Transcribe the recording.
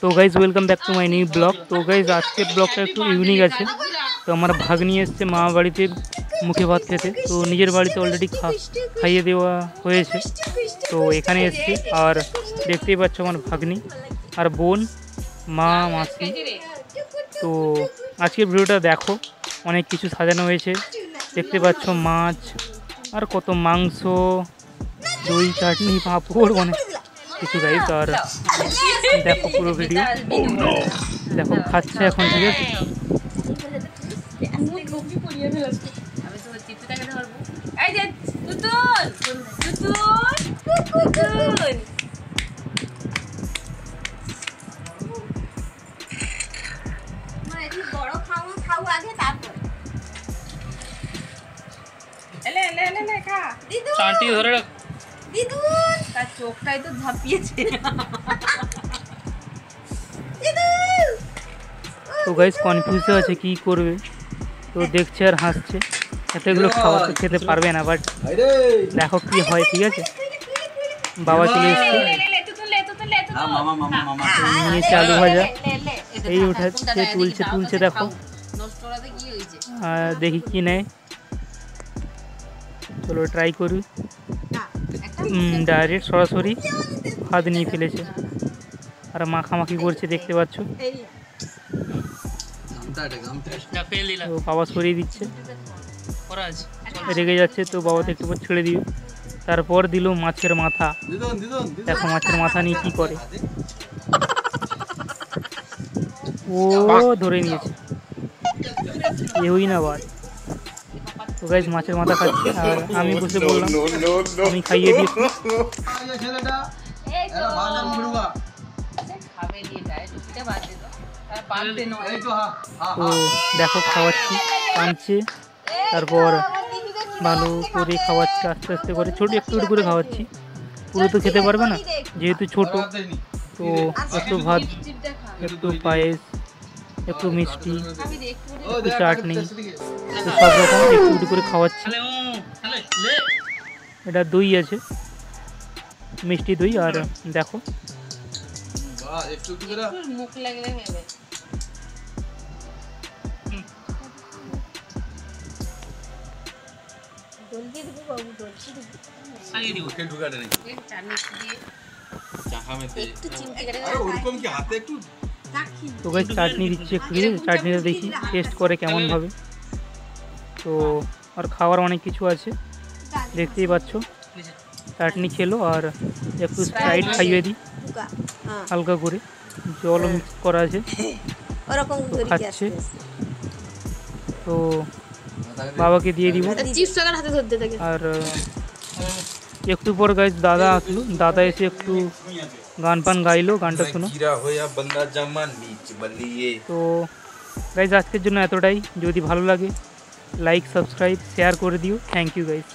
তো guys welcome back to my new vlog তো guys আজকের ব্লগটা একটু ইউনিক আছে। তো আমার ভাগ নিয়ে এসছে মা বাড়িতে মুখে ভাত খেতে। তো নিজের বাড়িতে অলরেডি খাইয়ে দেওয়া হয়েছে। তো এখানে এসছে। আর দেখতেই পাচ্ছ আমার ভাগ্নি আর বোন, মা, মাসি। তো আজকের ভিডিওটা দেখো। অনেক কিছু সাজানো হয়েছে। দেখতে পাচ্ছ মাছ। আর কত মাংস, দই, চাটনি, পাঁপড়, অনেক কিছু গাইজ আর দেখো পুরো ভিডিও দেখো খাচ্ছে এখন ঠিক আছে? আমি তো চিপসটাকে ধরবো এই যে তুতুন তুতুন তুতুন এলে এলে এলে এলে খা। চাটি ধরে রাখ। তার চোখটাই তো ঝাঁপিয়েছে তো গাইজ কনফিউজে আছে কি করবে তো দেখছে আর হাসছে এতগুলো খাবার তো খেতে পারবে না বাট দেখো কি হয় ঠিক আছে বাবা চলে এসছে তো নিয়েছে আলু ভাজা এই উঠাচ্ছে তুলছে তুলছে দেখো দেখি কি নেয় চলো ট্রাই করি ডাইরেক্ট সরাসরি হাত নিয়ে ফেলেছে। আর মাখামাখি করছে, দেখতে পাচ্ছ? বাবা সরিয়ে দিচ্ছে। রেগে যাচ্ছে, তো বাবা তো একটু ছেড়ে দিবে। তারপর দিল মাছের মাথা। দেখো মাছের মাথা নিয়ে কি করে। ও, ধরে নিয়েছে। কেউই না বাদ। তো গাইজ মাছের মাথা খাচ্ছে আর আমি বসে বললাম আমি খাইয়ে দিই। খাবে দিয়ে যায় রুটিটা বাজে তো। দেখো খাওয়াচ্ছি কাঁদছে তারপর ভালো করে খাওয়াচ্ছি আস্তে আস্তে করে। ছোট একটু একটু করে খাওয়াচ্ছি। পুরো তো খেতে পারবে না যেহেতু ছোট তো একটু ভাত একটু পায়েস একটু মিষ্টি একটু চাটনি। তো সব রকম একটু একটু করে খাওয়াচ্ছি এটা দই আছে। মিষ্টি দই আর দেখো। একটু মুখ লাগলে হবে চাটনি দিয়ে। একটু চিমটি কেটে ওরকম কি হাতে একটু? তো চাটনি দিচ্ছি একটু চাটনিটা দেখি টেস্ট করে কেমন ভাবে। तो और खावर अनेक कि देखते ही पाच चाटनी खेलो और एक स्प्राइट खाइए दी हल्का जल मिक्स कर बाबा के दिए दीब और एकटू पर गई दादा आसल दादा इसे एक गान पान गईल गान सुनो तो गाइज़ आज के जो यतटाई जो भलो लागे লাইক সাবস্ক্রাইব শেয়ার করে দিও থ্যাংক ইউ গাইজ